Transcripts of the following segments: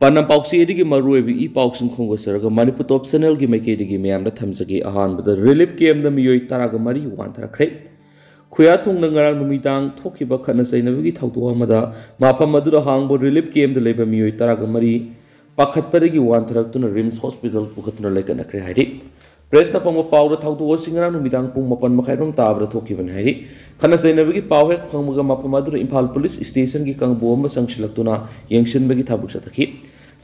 पन्नम पाउसी मरू इ पाउसम सर मनपुर टॉप चेनल की मैके मैम थमजगे अहमद रिलीफ कैम मई तरह मरी वन वानथरखे खुया थोंग खन चैनबी मफम हांग रिलीफ कैम मई तरह मरी पाखत्पदगी वानथरक्तुन रिम्स हॉस्पिटल पुखत्तुन लेकनखरे प्रेस न पंग पाउर थाउदो सिंगरा मपन मखाइरोम ताब्र थोकिबन हाइरि खना सैनबगी पाउ हेक खंगमगा मफम इम्फा पुलिस स्टेशन की कंगबो संगशिलक्तुना यंगशिनबगी थाबुक सतखि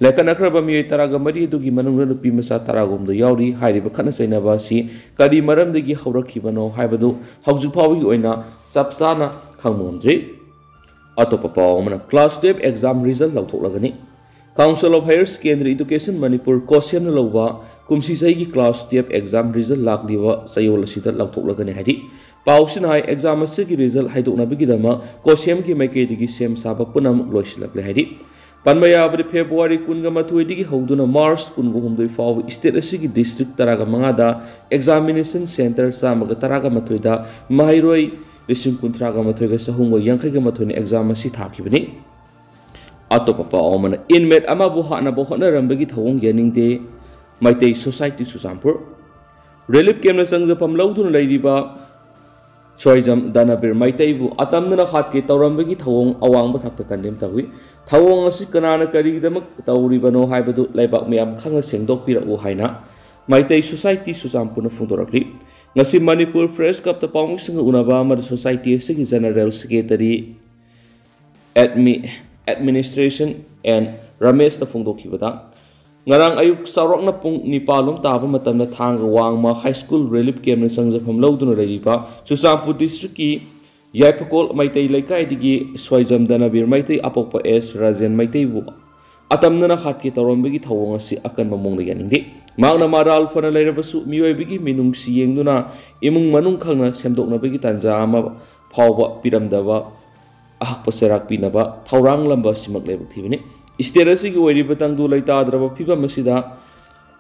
ꯀꯥꯡꯕꯨ ꯑꯃ ꯆꯪꯁꯤꯜꯂꯛꯇꯨꯅ ꯌꯦꯡꯁꯤꯟꯕꯒꯤ ꯊꯕꯛ ꯆꯠꯊꯈꯤ ꯂꯦꯀꯠꯅꯈ꯭ꯔꯕ ꯃꯤꯑꯣꯏ ꯇꯔꯥꯒ ꯃꯔꯤ ꯑꯗꯨꯒꯤ ꯃꯅꯨꯡꯗ ꯅꯨꯄꯤ ꯃꯆꯥ ꯇꯔꯥꯒꯨꯝꯗ ꯌꯥꯎꯔꯤ ꯍꯥꯏꯔꯤꯕ ꯈꯠꯅ ꯆꯩꯅꯕ ꯑꯁꯤ ꯀꯔꯤ ꯃꯔꯝꯗꯒꯤ ꯍꯧꯔꯛꯈꯤꯕꯅꯣ ꯍꯥꯏꯕꯗꯨ ꯍꯧꯖꯤꯛ ꯐꯥꯎꯕꯒꯤ ꯑꯣꯏꯅ ꯆꯞ ꯆꯥꯅ ꯈꯪꯕ ꯉꯝꯗ꯭ꯔꯤ ꯑꯇꯣꯞꯄ ꯄꯥꯎ ꯑꯃꯅ class twelve exam result ꯂꯧꯊꯣꯛꯂꯒꯅꯤ council of higher secondary education Manipur ꯀꯣꯁꯦꯝꯅ ꯂꯧꯕ ꯀꯨꯝꯁꯤ ꯆꯍꯤꯒꯤ ꯀ꯭ꯂꯥꯁ ꯇꯨꯌꯦꯜꯞ ꯑꯦꯛꯖꯥꯝ ꯔꯤꯖꯜ ꯂꯥꯛꯂꯤꯕ ꯆꯌꯣꯜ ꯑꯁꯤꯗ ꯂꯧꯊꯣꯛꯂꯒꯅꯤ ꯍꯥꯏꯔꯤ ꯄꯥꯎꯁꯤꯅ ꯍꯥꯏ ꯑꯦꯛꯖꯥꯝ ꯑꯁꯤꯒꯤ ꯔꯤꯖꯜ ꯍꯥꯏꯗꯣꯛꯅꯕꯒꯤꯗꯃꯛ ꯀꯣꯁꯦꯝꯒꯤ ꯃꯥꯏꯀꯩꯗꯒꯤ ꯁꯦꯝ ꯁꯥꯕ ꯄꯨꯝꯅꯃꯛ ꯂꯣꯏꯁꯤꯜꯂꯛꯂꯦ ꯍꯥꯏꯔꯤ ꯄꯟꯕ ꯌꯥꯕꯗꯤ ꯐꯦꯕꯋꯥꯔꯤ ꯀꯨꯟꯒ ꯃꯥꯊꯣꯏꯗꯒꯤ ꯍꯧꯗꯨꯅ ꯃꯥꯔꯆ ꯀꯨꯟꯒ ꯍꯨꯝꯗꯣꯏ ꯐꯥꯎꯕ ꯏꯁꯇꯦꯠ ꯑꯁꯤꯒꯤ ꯗꯤꯁꯇ꯭ꯔꯤꯛ ꯇꯔꯥꯒ ꯃꯉꯥꯗ ꯑꯦꯛꯖꯥꯃꯤꯅꯦꯁꯟ ꯁꯦꯟꯇꯔ ꯆꯥꯝꯃꯒ ꯇꯔꯥꯒ ꯃꯥꯊꯣꯏꯗ ꯃꯍꯩꯔꯣꯏ ꯂꯤꯁꯤꯡ ꯀꯨꯟꯊ꯭ꯔꯥꯒ ꯃꯥꯊꯣꯏꯒ ꯆꯍꯨꯝꯒ ꯌꯥꯡꯈꯩꯒ ꯃꯥꯊꯣꯏꯅ ꯑꯦꯛꯖꯥꯝ ꯑꯁꯤ ꯊꯥꯈꯤꯕꯅꯤ ꯑꯇꯣꯞꯄ ꯄꯥꯎ ꯑꯃꯅ ꯏꯟꯃꯦꯠ ꯑꯃꯕꯨ ꯍꯥꯠꯅꯕ ꯍꯣꯠꯅꯔꯝꯕꯒꯤ ꯊꯧꯑꯣꯡ ꯌꯥꯅꯤꯡꯗꯦ ꯃꯩꯇꯩ ꯁꯣꯁꯥꯏꯇꯤ ꯆꯨꯔꯆꯥꯟꯄꯨꯔ ꯔꯤꯂꯤꯐ ꯀꯦꯝꯅ ꯆꯪꯖꯐꯝ ꯂꯧꯗꯨꯅ ꯂꯩꯔꯤꯕ सोरीजम दानवीर मैतु अतम खाद के तौर की थवों अवांग कदम तक थवों कना कम तौरीबनो लेबा मैं खा सेंदों मैत सोसाइटी सूचाम पुनः फूदी मनपुर प्रेस कप पाउंग उनबाइटी की जनरल सेक्रेटरी एडमी एडमिनीस्ट्रेसन एंड रमेश फोदीबा ngarang ayuk sarokna pung nipalum taba matamna thang wangma high school relief camp na sangjafam lawduna reiba chusampur district ki yaipakol maitai laikai digi dana bir maitai apokpa s rajen maitai bu atamna khatki tawrambagi thawong asi akan mamong yaningi magna maral fana leirabasu miyoibigi minung siyengduna imung manung khangna semdoknabagi tanja ama phawba piramdaba ahakpa serak pinaba thawrang lamba simak lebak thibini state ꯑꯁꯤꯒꯤ ꯑꯣꯏꯔꯤꯕ ꯇꯪꯗꯨ ꯂꯩꯇꯥꯗ꯭ꯔꯕ ꯐꯤꯕꯝ ꯑꯁꯤꯗ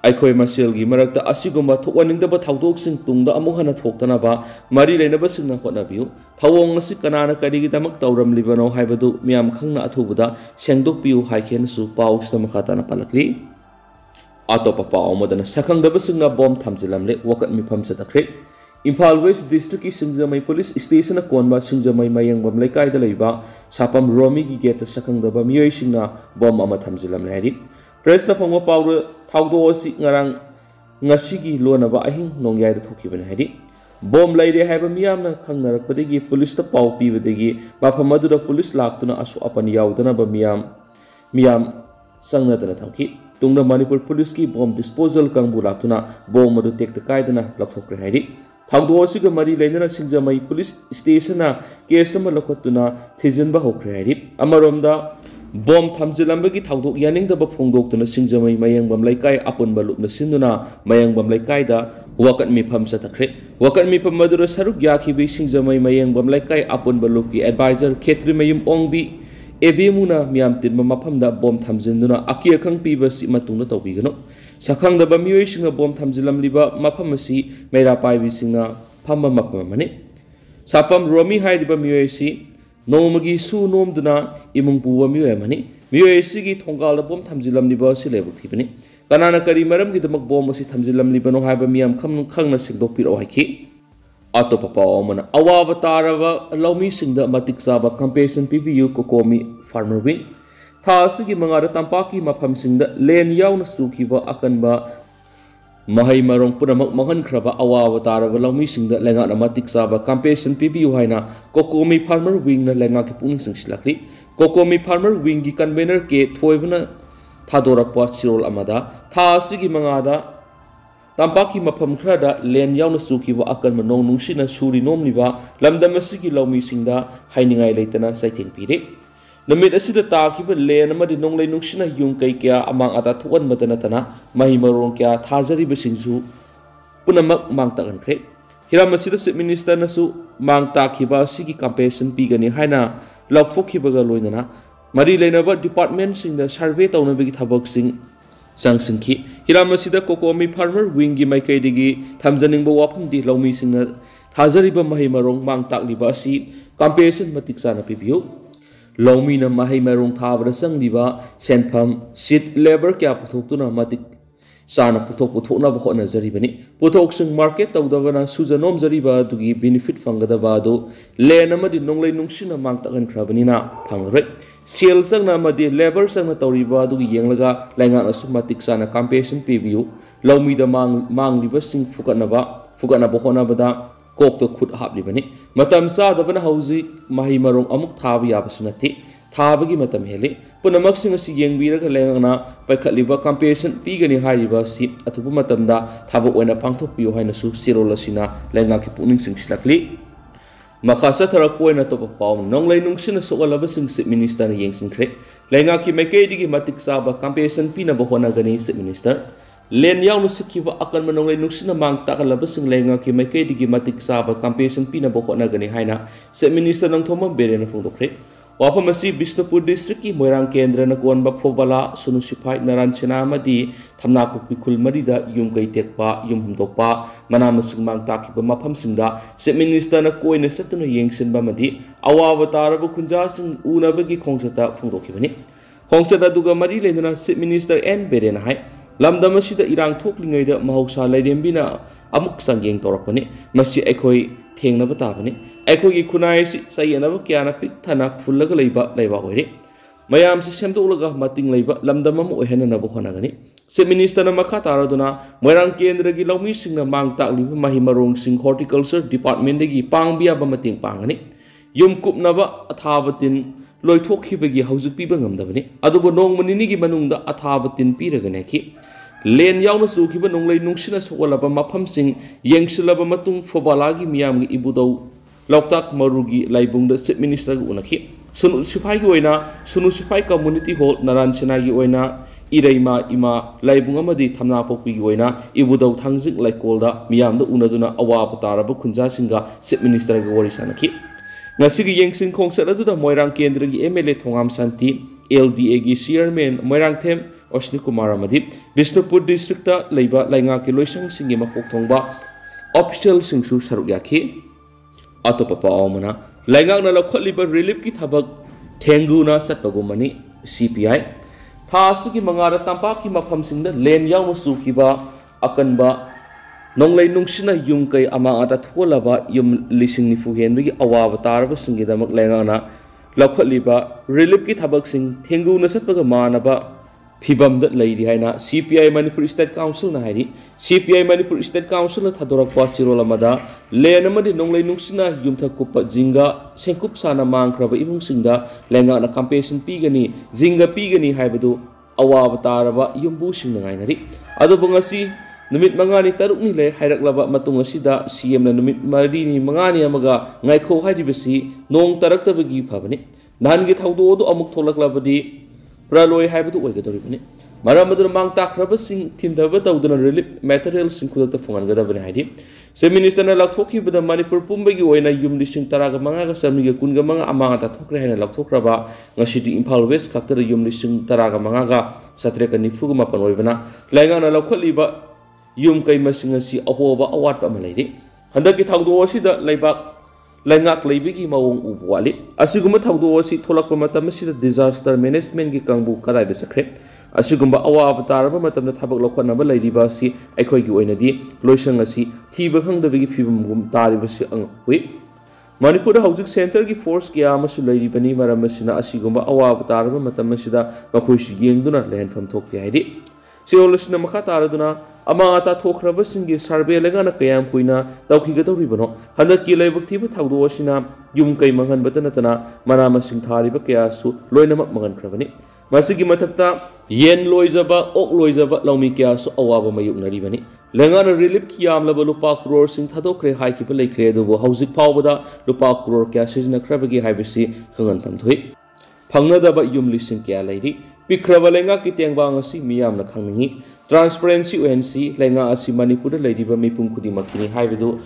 ꯑꯩꯈꯣꯏ ꯃꯁꯦꯜꯒꯤ ꯃꯔꯛꯇ ꯑꯁꯤꯒꯨꯝꯕ ꯊꯣꯛꯍꯟꯅꯤꯡꯗꯕ ꯊꯧꯗꯣꯛꯁꯤꯡ ꯇꯨꯡꯗ ꯑꯃꯨꯛ ꯍꯟꯅ ꯊꯣꯛꯇꯅꯕ ꯃꯔꯤ ꯂꯩꯅꯕꯁꯤꯡꯅ ꯍꯣꯠꯅꯕꯤꯌꯨ ꯊꯧꯑꯣꯡ ꯑꯁꯤ ꯀꯅꯥꯅ ꯀꯔꯤꯒꯤꯗꯃꯛ ꯇꯧꯔꯝꯂꯤꯕꯅꯣ ꯍꯥꯏꯕꯗꯨ ꯃꯤꯌꯥꯝ ꯈꯪꯅ ꯑꯊꯨꯕꯗ ꯁꯦꯡꯗꯣꯛꯄꯤꯌꯨ ꯍꯥꯏꯈꯦꯅꯁꯨ ꯄꯥꯎꯁꯤꯗ ꯃꯈꯥ ꯇꯥꯅ ꯄꯜꯂꯛꯂꯤ ꯑꯇꯣꯞꯄ ꯄꯥꯎ ꯑꯃꯗꯅ ꯁꯛꯈꯪꯗꯕꯁꯤꯡꯅ ꯕꯣꯝ ꯊꯝꯖꯤꯜꯂꯝꯂꯦ ꯋꯥꯀꯠ ꯃꯤꯐꯝ ꯆꯠꯊꯈ꯭ꯔꯦ ꯏꯝꯐꯥꯜ ꯋꯦꯁ ꯗꯤꯁꯇ꯭ꯔꯤꯛꯀꯤ ꯁꯤꯡꯖꯃꯩ ꯄꯨꯂꯤꯁ ꯏꯁꯇꯦꯁꯟꯅ ꯀꯣꯟꯕ ꯁꯤꯡꯖꯃꯩ ꯃꯌꯦꯡꯕꯝ ꯂꯩꯀꯥꯏꯗ ꯂꯩꯕ ꯁꯥꯄꯝ ꯔꯣꯃꯤꯒꯤ ꯒꯦꯠꯇ ꯁꯛꯈꯪꯗꯕ ꯃꯤꯑꯣꯏꯁꯤꯡꯅ ꯕꯣꯝ ꯑꯃ ꯊꯝꯖꯤꯜꯂꯝꯂꯦ ꯍꯥꯏꯔꯤ ꯄ꯭ꯔꯦꯁꯅ ꯐꯪꯕ ꯄꯥꯎꯗ ꯊꯧꯗꯣꯛ ꯑꯁꯤ ꯉꯔꯥꯡ ꯉꯁꯤꯒꯤ ꯂꯣꯟꯅꯕ ꯑꯍꯤꯡ ꯅꯣꯡꯌꯥꯏꯗ ꯊꯣꯛꯈꯤꯕꯅꯤ ꯍꯥꯏꯔꯤ ꯕꯣꯝ ꯂꯩꯔꯦ ꯍꯥꯏꯕ ꯃꯤꯌꯥꯝꯅ ꯈꯪꯅꯔꯛꯄꯗꯒꯤ ꯄꯨꯂꯤꯁꯇ ꯄꯥꯎ ꯄꯤꯕꯗꯒꯤ ꯃꯐꯝ ꯑꯗꯨꯗ ꯄꯨꯂꯤꯁ ꯂꯥꯛꯇꯨꯅ ꯑꯁꯣꯛ ꯑꯄꯟ ꯌꯥꯎꯗꯅꯕ ꯃꯤꯌꯥꯝ ꯃꯤꯌꯥꯝ ꯆꯪꯅꯗꯅ ꯊꯝꯈꯤ ꯇꯨꯡꯗ ꯃꯅꯤꯄꯨꯔ ꯄꯨꯂꯤꯁꯀꯤ ꯕꯣꯝ ꯗꯤꯁꯄꯣꯖꯦꯜ ꯀꯥꯡꯕꯨ ꯂꯥꯛꯇꯨꯅ ꯕꯣꯝ ꯑꯗꯨ ꯇꯦꯛꯇ ꯀꯥꯏꯗꯅ ꯂꯧꯊꯣꯛꯈ꯭ꯔꯦ ꯍꯥꯏꯔꯤ ꯊꯧꯗꯣꯛ ꯑꯁꯤꯒ ꯃꯔꯤ ꯂꯩꯅꯅ ꯁꯤꯡꯖꯃꯩ ꯄꯨꯂꯤꯁ ꯁ꯭ꯇꯦꯁꯟꯅ ꯀꯦꯁ ꯑꯃ ꯂꯧꯈꯠꯇꯨꯅ ꯊꯤꯖꯤꯟꯕ ꯍꯧꯈ꯭ꯔꯦ ꯍꯥꯏꯔꯤ ꯑꯃꯔꯣꯝꯗ ꯕꯣꯝ ꯊꯝꯖꯤꯜꯂꯝꯕꯒꯤ ꯊꯧꯗꯣꯛ ꯌꯥꯅꯤꯡꯗꯕ ꯐꯣꯡꯗꯣꯛꯇꯨꯅ ꯁꯤꯡꯖꯃꯩ ꯃꯌꯦꯡꯕꯝ ꯂꯩꯀꯥꯏ ꯑꯄꯨꯟꯕ ꯂꯨꯞꯅ ꯁꯤꯟꯗꯨꯅ ꯃꯌꯦꯡꯕꯝ ꯂꯩꯀꯥꯏꯗ ꯋꯥꯀꯠ ꯃꯤꯐꯝ ꯆꯠꯊꯈ꯭ꯔꯦ ꯋꯥꯀꯠ ꯃꯤꯐꯝ ꯑꯗꯨꯗ ꯁꯔꯨꯛ ꯌꯥꯈꯤꯕ ꯁꯤꯡꯖꯃꯩ ꯃꯌꯦꯡꯕꯝ ꯂꯩꯀꯥꯏ ꯑꯄꯨꯟꯕ ꯂꯨꯞꯀꯤ ꯑꯦꯗꯚꯥꯏꯖꯔ ꯈꯦꯇ꯭ꯔꯤꯃꯌꯨꯝ ꯑꯣꯡꯕꯤ ꯑꯦꯕꯦꯃꯨꯅ ꯃꯤꯌꯥꯝ ꯇꯤꯟꯕ ꯃꯐꯝꯗ ꯕꯣꯝ ꯊꯝꯖꯤꯟꯗꯨꯅ ꯑꯀꯤ ꯑꯈꯪ ꯄꯤꯕꯁꯤ ꯃꯇꯨꯡꯗ ꯇꯧꯕꯤꯒꯅꯨ ꯁꯛꯈꯪꯗꯕ ꯃꯤꯑꯣꯏꯁꯤꯡꯅ ꯕꯣꯝ ꯊꯝꯖꯤꯜꯂꯝꯂꯤꯕ ꯃꯐꯝ ꯑꯁꯤ ꯃꯩꯔꯥ ꯄꯥꯏꯕꯤꯁꯤꯡꯅ ꯐꯝꯕ ꯃꯐꯝ ꯑꯃꯅꯤ ꯁꯥꯄꯝ ꯔꯣꯃꯤ ꯍꯥꯏꯔꯤꯕ ꯃꯤꯑꯣꯏ ꯑꯁꯤ ꯅꯣꯡꯃꯒꯤ ꯁꯨ ꯅꯣꯝꯗꯨꯅ ꯏꯃꯨꯡ ꯄꯨꯕ ꯃꯤꯑꯣꯏ ꯑꯃꯅꯤ ꯃꯤꯑꯣꯏ ꯑꯁꯤꯒꯤ ꯊꯣꯡꯒꯥꯜꯗ ꯕꯣꯝ ꯊꯝꯖꯤꯜꯂꯝꯂꯤꯕ ꯑꯁꯤ ꯂꯥꯏꯕꯛ ꯊꯤꯕꯅꯤ ꯀꯅꯥꯅ ꯀꯔꯤ ꯃꯔꯝꯒꯤꯗꯃꯛ ꯕꯣꯝ ꯑꯁꯤ ꯊꯝꯖꯤꯜꯂꯝꯂꯤꯕꯅꯣ ꯍꯥꯏꯕ ꯃꯤꯌꯥꯝ ꯈꯪꯅ ꯁꯦꯡꯗꯣꯛꯄꯤꯔꯛꯑꯣ ꯍꯥꯏꯈꯤ ꯑꯇꯣꯞꯄ ꯄꯥꯎ ꯑꯃꯅ ꯑꯋꯥꯕ ꯇꯥꯔꯕ ꯂꯧꯃꯤꯁꯤꯡꯗ ꯃꯇꯤꯛ ꯆꯥꯕ ꯀꯝꯄꯦꯟꯁꯟ ꯄꯤꯕꯤꯌꯨ ꯀꯣꯀꯣꯃꯤ ꯐꯥꯔꯃꯔ ꯋꯤꯡ ꯊꯥ ꯑꯁꯤꯒꯤ ꯃꯉꯥꯗ ꯇꯝꯄꯥꯛꯀꯤ ꯃꯐꯝꯁꯤꯡꯗ ꯂꯦꯟ ꯌꯥꯎꯅ ꯆꯨꯈꯤꯕ ꯑꯀꯟꯕ ꯃꯍꯩ ꯃꯔꯣꯡ ꯄꯨꯝꯅꯃꯛ ꯃꯥꯡꯍꯟꯈ꯭ꯔꯕ ꯑꯋꯥꯕ ꯇꯥꯔꯕ ꯂꯧꯃꯤꯁꯤꯡꯗ ꯂꯩꯉꯥꯛꯅ ꯃꯇꯤꯛ ꯆꯥꯕ ꯀꯝꯄꯦꯟꯁꯟ ꯄꯤꯕꯤꯌꯨ ꯍꯥꯏꯅ ꯀꯣꯀꯣꯃꯤ ꯐꯥꯔꯃꯔ ꯋꯤꯡꯅ ꯂꯩꯉꯥꯛꯀꯤ ꯄꯨꯛꯅꯤꯡ ꯆꯤꯡꯁꯤꯜꯂꯛꯂꯤ ꯀꯣꯀꯣꯃꯤ ꯐꯥꯔꯃꯔ ꯋꯤꯡꯒꯤ ꯀꯟꯚꯦꯅꯔ ꯀꯦ ꯊꯣꯏꯕꯅ ꯊꯥꯗꯣꯔꯛꯄ ꯆꯤꯔꯣꯜ ꯑꯃꯗ ꯊꯥ ꯑꯁꯤꯒꯤ ꯃꯉꯥꯗ ꯇꯝꯄꯥꯛꯀꯤ ꯃꯐꯝ ꯈꯔꯗ ꯂꯦꯟ ꯌꯥꯎꯅ ꯆꯨꯈꯤꯕ ꯑꯀꯟꯕ ꯅꯣꯡ ꯅꯨꯡꯁꯤꯠꯅ ꯁꯨꯔꯤ ꯅꯣꯝꯂꯤꯕ ꯂꯝꯗꯝ ꯑꯁꯤꯒꯤ ꯂꯧꯃꯤꯁꯤꯡꯗ ꯍꯥꯏꯅꯤꯡꯉꯥꯏ ꯂꯩꯇꯅ ꯆꯩꯊꯦꯡ ꯄꯤꯔꯤ ꯅꯨꯃꯤꯠ ꯑꯁꯤꯗ ꯇꯥꯈꯤꯕ ꯂꯦꯟ ꯑꯃꯗꯤ ꯅꯣꯡꯂꯩ ꯅꯨꯡꯁꯤꯠꯅ ꯌꯨꯝ ꯀꯩ ꯀꯌꯥ ꯑꯃꯥꯡ ꯑꯇꯥ ꯊꯣꯛꯍꯟꯕꯇ ꯅꯠꯇꯅ ꯃꯍꯩ ꯃꯔꯣꯡ ꯀꯌꯥ ꯊꯥꯖꯔꯤꯕꯁꯤꯡꯁꯨ ꯄꯨꯝꯅꯃꯛ ꯃꯥꯡ ꯇꯥꯛꯍꯟꯈ꯭ꯔꯦ ꯍꯤꯔꯝ ꯑꯁꯤꯗ ꯆꯤꯞ ꯃꯤꯅꯤꯁꯇꯔꯅꯁꯨ ꯃꯥꯡ ꯇꯥꯈꯤꯕ ꯑꯁꯤꯒꯤ ꯀꯝꯄꯦꯟꯁꯟ ꯄꯤꯒꯅꯤ ꯍꯥꯏꯅ ꯂꯥꯎꯊꯣꯛꯈꯤꯕꯒ ꯂꯣꯏꯅꯅ ꯃꯔꯤ ꯂꯩꯅꯕ ꯗꯤꯄꯥꯔꯠꯃꯦꯟꯠꯁꯤꯡꯗ ꯁꯔꯚꯦ ꯇꯧꯅꯕꯒꯤ ꯊꯕꯛꯁꯤꯡ ꯆꯪꯁꯤꯟꯈꯤ ꯍꯤꯔꯝ ꯑꯁꯤꯗ ꯀꯣꯀꯣꯃꯤ ꯐꯥꯔꯃꯔ ꯋꯤꯡꯒꯤ ꯃꯥꯏꯀꯩꯗꯒꯤ ꯊꯝꯖꯅꯤꯡꯕ ꯋꯥꯐꯝꯗꯤ ꯂꯧꯃꯤꯁꯤꯡꯅ ꯊꯥꯖꯔꯤꯕ ꯃꯍꯩ ꯃꯔꯣꯡ ꯃꯥꯡ ꯇꯥꯛꯂꯤꯕ ꯑꯁꯤ ꯀꯝꯄꯦꯟꯁꯟ ꯃꯇꯤꯛ ꯆꯥꯅ ꯄꯤꯕꯤꯌꯨ ꯂꯧꯃꯤꯅ ꯃꯍꯩ ꯃꯔꯣꯡ ꯊꯥꯕꯗ ꯆꯪꯂꯤꯕ ꯁꯦꯟꯐꯝ ꯁꯤꯠ ꯂꯦꯕꯔ ꯀꯌꯥ ꯄꯨꯊꯣꯛꯇꯨꯅ ꯃꯇꯤꯛ ꯆꯥꯅ ꯄꯨꯊꯣꯛ ꯄꯨꯊꯣꯛꯅꯕ ꯍꯣꯠꯅꯖꯔꯤꯕꯅꯤ ꯄꯨꯊꯣꯛꯁꯤꯡ ꯃꯥꯔꯀꯦꯠ ꯇꯧꯗꯕꯅ ꯁꯨꯖ ꯅꯣꯝꯖꯔꯤꯕ ꯑꯗꯨꯒꯤ ꯕꯦꯅꯤꯐꯤꯠ ꯐꯪꯒꯗꯕ ꯑꯗꯨ ꯂꯦꯟ ꯑꯃꯗꯤ ꯅꯣꯡꯂꯩ ꯅꯨꯡꯁꯤꯠꯅ ꯃꯥꯡꯇꯛꯍꯟꯈ꯭ꯔꯕꯅꯤꯅ ꯐꯪꯂꯔꯣꯏ ꯁꯦꯜ ꯆꯪꯅ ꯑꯃꯗꯤ ꯂꯦꯕꯔ ꯆꯪꯅ ꯇꯧꯔꯤꯕ ꯑꯗꯨꯒꯤ ꯌꯦꯡꯂꯒ ꯂꯩꯉꯥꯛꯅꯁꯨ ꯃꯇꯤꯛ ꯆꯥꯅ ꯀꯝꯄꯦꯟꯁꯟ ꯄꯤꯕꯤꯌꯨ ꯂꯧꯃꯤꯗ ꯃꯥꯡꯂꯤꯕꯁꯤꯡ ꯐꯨꯒꯠꯅꯕ ꯐꯨꯒꯠꯅꯕ ꯍꯣꯠꯅꯕꯗ kokto khut haplibani matam sa dabana hauzi mahi marong amuk thaba yabasuna ti thaba matam heli punamak sing asi yengbira ka lengna paikhatliba compassion pigani liba si atupu matamda thaba oina pangthokpiyo haina su sirola sina lenga ki puning sing silakli makasa thara kue na topa paum nonglai nungsina sokalaba sing sit minister yeng sing kre lenga ki mekedi gi matik sa ba compassion pina bohona gani sit minister len yaunu sikhiwa akan menonglei nungsina mang takan labasing lenga ki maikai digi matik saba compensation pina boko na gani haina se minister nang thoma beren phung dokhre wapam asi bisnupur district ki moirang kendra na kon ba phobala sunu sipai naran china madi thamna ku pikul mari da yum kai tekpa yum hum dokpa mana masing mang taki ba mapham singda se minister na koi na satunu yengsin ba madi awawatara bu khunja sing una ba gi khongsata phung dokhibani khongsa da duga mari lendana se minister n beren hai ꯂꯝꯗꯝ ꯑꯁꯤꯗ ꯏꯔꯥꯡ ꯊꯣꯛꯂꯤꯉꯩꯗ ꯃꯍꯧꯁꯥ ꯂꯩꯔꯦꯝꯕꯤꯅ ꯑꯃꯨꯛ ꯆꯥꯡꯌꯦꯡ ꯇꯧꯔꯛꯄꯅꯤ ꯃꯁꯤ ꯑꯩꯈꯣꯏ ꯊꯦꯡꯅꯕ ꯇꯥꯕꯅꯤ ꯑꯩꯈꯣꯏꯒꯤ ꯈꯨꯟꯅꯥꯏ ꯑꯁꯤ ꯆꯌꯦꯠꯅꯕ ꯀꯌꯥꯅ ꯄꯤꯛ ꯊꯟꯅ ꯐꯨꯜꯂꯒ ꯂꯩꯕ ꯂꯩꯕꯥꯛ ꯑꯣꯏꯔꯤ ꯃꯌꯥꯝꯁꯤ ꯁꯦꯝꯗꯣꯛꯂꯒ ꯃꯇꯤꯡ ꯂꯩꯕ ꯂꯝꯗꯝ ꯑꯃ ꯑꯣꯏꯍꯟꯅꯅꯕ ꯍꯣꯠꯅꯒꯅꯤ ꯆꯤꯞ ꯃꯤꯅꯤꯁꯇꯔꯅ ꯃꯈꯥ ꯇꯥꯔꯗꯨꯅ ꯃꯣꯏꯔꯥꯡ ꯀꯦꯟꯗ꯭ꯔꯒꯤ ꯂꯧꯃꯤꯁꯤꯡꯅ ꯃꯥꯡ ꯇꯥꯛꯂꯤꯕ ꯃꯍꯩ ꯃꯔꯣꯡꯁꯤꯡ ꯍꯣꯔꯇꯤꯀꯜꯆꯔ ꯗꯤꯄꯥꯔꯠꯃꯦꯟꯗꯒꯤ ꯄꯥꯡꯕ ꯌꯥꯕ ꯃꯇꯦꯡ ꯄꯥꯡꯒꯅꯤ ꯌꯨꯝ ꯀꯨꯞꯅꯕ ꯑꯊꯥꯕ ꯇꯤꯟ ꯂꯣꯏꯊꯣꯛꯈꯤꯕꯒꯤ ꯍꯧꯖꯤꯛ ꯄꯤꯕ ꯉꯝꯗꯕꯅꯤ ꯑꯗꯨꯕꯨ ꯅꯣꯡꯃ ꯅꯤꯅꯤꯒꯤ ꯃꯅꯨꯡꯗ ꯑꯊꯥꯕ ꯇꯤꯟ ꯄꯤꯔꯒ ꯅꯦꯛꯈꯤ ꯂꯦꯟ ꯌꯥꯎꯅ ꯆꯨꯈꯤꯕ ꯅꯣꯡꯂꯩ ꯅꯨꯡꯁꯤꯠꯅ ꯁꯣꯛꯍꯜꯂꯕ ꯃꯐꯝꯁꯤꯡ ꯌꯦꯡꯁꯤꯜꯂꯕ ꯃꯇꯨꯡ ꯐꯣꯕꯥꯂꯥꯒꯤ ꯃꯤꯌꯥꯝꯒꯤ ꯏꯕꯨꯗꯧ ꯂꯣꯛꯇꯥꯛ ꯃꯔꯨꯒꯤ ꯂꯥꯏꯕꯨꯡꯗ ꯆꯤꯞ ꯃꯤꯅꯤꯁꯇꯔꯒ ꯎꯅꯈꯤ ꯁꯨꯅꯨ ꯁꯤꯐꯥꯏꯒꯤ ꯑꯣꯏꯅ ꯁꯨꯅꯨ ꯁꯤꯐꯥꯏ ꯀꯝꯃꯨꯅꯤꯇꯤ ꯍꯣꯜ ꯅꯔꯥꯟ ꯁꯦꯅꯥꯒꯤ ꯑꯣꯏꯅ ꯏꯔꯩꯃꯥ ꯏꯃꯥ ꯂꯥꯏꯕꯨꯡ ꯑꯃꯗꯤ ꯊꯝꯅꯥꯄꯣꯛꯄꯤꯒꯤ ꯑꯣꯏꯅ ꯏꯕꯨꯗꯧ ꯊꯥꯡꯖꯤꯡ ꯂꯩꯀꯣꯜꯗ ꯃꯤꯌꯥꯝꯗ ꯎꯅꯗꯨꯅ ꯑꯋꯥꯕ ꯇꯥꯔꯕ ꯈꯨꯟꯖꯥꯁꯤꯡꯒ ꯆꯤꯞ ꯃꯤꯅꯤꯁꯇꯔꯒ ꯋꯥꯔꯤ ꯁꯥꯅꯈꯤ ꯉꯁꯤꯒꯤ ꯌꯦꯡꯁꯤꯟ ꯈꯣꯡꯆꯠ ꯑꯗꯨꯗ ꯃꯣꯏꯔꯥꯡ ꯀꯦꯟꯗ꯭ꯔꯒꯤ M L A Thongam Shanti L ꯗꯤ ꯑꯦꯒꯤ ꯆꯤꯌꯔꯃꯦꯟ ꯃꯣꯏꯔꯥꯡꯊꯦꯝ ꯑꯣꯁꯅꯤ ꯀꯨꯃꯥꯔ ꯑꯃꯗꯤ ꯕꯤꯁꯅꯨꯄꯨꯔ ꯗꯤꯁꯇ꯭ꯔꯤꯛꯇ ꯂꯩꯕ ꯂꯩꯉꯥꯛꯀꯤ ꯂꯣꯏꯁꯪꯁꯤꯡꯒꯤ ꯃꯀꯣꯛ ꯊꯣꯡꯕ ꯑꯣꯐꯤꯁꯤꯌꯦꯜꯁꯤꯡꯁꯨ ꯁꯔꯨꯛ ꯌꯥꯈꯤ ꯑꯇꯣꯞꯄ ꯄꯥꯎ ꯑꯃꯅ ꯂꯩꯉꯥꯛꯅ ꯂꯧꯈꯠꯂꯤꯕ ꯔꯤꯂꯤꯐꯀꯤ ꯊꯕꯛ ꯊꯦꯡꯒꯨꯅ ꯆꯠꯄꯒꯨꯝꯕꯅꯤ ꯁꯤ ꯄꯤ ꯑꯥꯏ ꯊꯥ ꯑꯁꯤꯒꯤ ꯃꯉꯥꯗ ꯇꯝꯄꯥꯛꯀꯤ ꯃꯐꯝꯁꯤꯡꯗ ꯂꯦꯟ ꯌꯥꯎꯅ ꯆꯨꯈꯤꯕ ꯑꯀꯟꯕ ꯅꯣꯡꯂꯩ ꯅꯨꯡꯁꯤꯠꯅ ꯌꯨꯝ ꯀꯩ ꯑꯃꯥ ꯑꯇꯥ ꯊꯣꯛꯍꯜꯂꯕ ꯌꯨꯝ ꯂꯤꯁꯤꯡ ꯅꯤꯐꯨ ꯍꯦꯟꯕꯒꯤ ꯑꯋꯥꯕ ꯇꯥꯔꯕꯁꯤꯡꯒꯤꯗꯃꯛ ꯂꯩꯉꯥꯛꯅ ꯂꯧꯈꯠꯂꯤꯕ ꯔꯤꯂꯤꯐꯀꯤ ꯊꯕꯛꯁꯤꯡ ꯊꯦꯡꯒꯨꯅ ꯆꯠꯄꯒ ꯃꯥꯟꯅꯕ फिवम है C P I Manipur state council है C P I Manipur state council थादरप चिरोल लेन नौले नुसीना यूथकूप जिंग सेंकूप सा मांग्रब इबूंग लेना कंपेसन पीगनी जिंगा पीगनी है अवाब तारब यूबूसी गायनरी नुमित मंगानी तरुकनी ले हाइरकलब मतुंग असिदा सीएम ने मंगानी अमगा ngaikho haidibasi nong taraktabagi ꯊꯧꯗꯣꯛ ꯑꯗꯨ ꯑꯃꯨꯛ ꯊꯣꯛꯂꯛꯂꯕꯗꯤ ꯄ꯭ꯔꯂꯣꯏ ꯍꯥꯏꯕꯗꯨ ꯑꯣꯏꯒꯗꯧꯔꯤꯕꯅꯤ ꯃꯔꯝ ꯑꯗꯨꯅ ꯃꯥꯡ ꯇꯥꯈ꯭ꯔꯕꯁꯤꯡ ꯊꯤꯟꯊꯕ ꯇꯧꯗꯨꯅ ꯔꯤꯂꯤꯐ ꯃꯦꯇꯔꯤꯌꯦꯜꯁꯤꯡ ꯈꯨꯗꯛꯇ ꯐꯪꯍꯟꯒꯗꯕꯅꯤ ꯍꯥꯏꯗꯤ ꯆꯤꯞ ꯃꯤꯅꯤꯁꯇꯔꯅ ꯂꯧꯊꯣꯛꯈꯤꯕꯗ ꯃꯅꯤꯄꯨꯔ ꯄꯨꯝꯕꯒꯤ ꯑꯣꯏꯅ ꯌꯨꯝ ꯂꯤꯁꯤꯡ ꯇꯔꯥꯒ ꯃꯉꯥꯒ ꯆꯥꯝꯃꯔꯤꯒ ꯀꯨꯟꯒ ꯃꯉꯥ ꯑꯃꯥꯡ ꯑꯇꯥ ꯊꯣꯛꯈ꯭ꯔꯦ ꯍꯥꯏꯅ ꯂꯧꯊꯣꯛꯈ꯭ꯔꯕ ꯉꯁꯤꯗꯤ ꯏꯝꯐꯥꯜ ꯋꯦꯁ ꯈꯛꯇꯗ ꯌꯨꯝ ꯂꯤꯁꯤꯡ ꯇꯔꯥꯒ ꯃꯉꯥꯒ ꯆꯥꯇ꯭ꯔꯦꯠꯀ ꯅꯤꯐꯨꯒ ꯃꯥꯄꯟ ꯑꯣꯏꯕꯅ ꯂꯩꯉꯥꯛꯅ ꯂꯧꯈꯠꯂꯤꯕ ꯌꯨꯝ ꯀꯩ ꯃꯁꯤꯡ ꯑꯁꯤ ꯑꯍꯣꯕ ꯑꯋꯥꯠꯄ ꯑꯃ ꯂꯩꯔꯤ ꯍꯟꯗꯛꯀꯤ ꯊꯧꯗꯣꯛ ꯑꯁꯤꯗ ꯂꯩꯕꯥꯛ लैंगा लेगी मौं उबली डिजास्टर मेनेजमें की कंबू कदाई सख्रे अगुब अवाब तारब लौटनाबी लोसंग थीब खादगी फीवगम तारीब हुई मनपुर हजिक सेंटर की फोर्स क्या अवाब ताब से मखोस येंदना लेहनफम थोटे ꯆꯦꯔꯣꯜ ꯑꯁꯤꯅ ꯃꯈꯥ ꯇꯥꯔꯗꯨꯅ ꯑꯃꯥꯡ ꯑꯇꯥ ꯊꯣꯛꯈ꯭ꯔꯕꯁꯤꯡꯒꯤ ꯁꯔꯚꯦ ꯂꯩꯉꯥꯛꯅ ꯀꯌꯥꯝ ꯀꯨꯏꯅ ꯇꯧꯈꯤꯒꯗꯧꯔꯤꯕꯅꯣ ꯍꯟꯗꯛꯀꯤ ꯂꯥꯏꯕꯛ ꯊꯤꯕ ꯊꯧꯗꯣꯛ ꯑꯁꯤꯅ ꯌꯨꯝ ꯀꯩ ꯃꯥꯡꯍꯟꯕꯇ ꯅꯠꯇꯅ ꯃꯅꯥ ꯃꯁꯤꯡ ꯊꯥꯔꯤꯕ ꯀꯌꯥꯁꯨ ꯂꯣꯏꯅꯃꯛ ꯃꯥꯡꯍꯟꯈ꯭ꯔꯕꯅꯤ ꯃꯁꯤꯒꯤ ꯃꯊꯛꯇ ꯌꯦꯟ ꯂꯣꯏꯖꯕ ꯑꯣꯛ ꯂꯣꯏꯖꯕ ꯂꯧꯃꯤ ꯀꯌꯥꯁꯨ ꯑꯋꯥꯕ ꯃꯥꯌꯣꯛꯅꯔꯤꯕꯅꯤ ꯂꯩꯉꯥꯛꯅ ꯔꯤꯂꯤꯐꯀꯤ ꯌꯥꯝꯂꯕ ꯂꯨꯄꯥ ꯀ꯭ꯔꯣꯔꯁꯤꯡ ꯊꯥꯗꯣꯛꯈ꯭ꯔꯦ ꯍꯥꯏꯈꯤꯕ ꯂꯩꯈ꯭ꯔꯦ ꯑꯗꯨꯕꯨ ꯍꯧꯖꯤꯛ ꯐꯥꯎꯕꯗ ꯂꯨꯄꯥ ꯀ꯭ꯔꯣꯔ ꯀꯌꯥ ꯁꯤꯖꯤꯟꯅꯈ꯭ꯔꯕꯒꯦ ꯍꯥꯏꯕꯁꯤ ꯈꯪꯍꯟꯐꯝ ꯊꯣꯛꯏ ꯐꯪꯅꯗꯕ ꯌꯨꯝ ꯂꯤꯁꯤꯡ ꯀꯌꯥ ꯂꯩꯔꯤ pikhraba lenga ki tengba ngasi miyam na khangni transparency unc lenga asi manipur da leidiba mipum khudi makini haibedu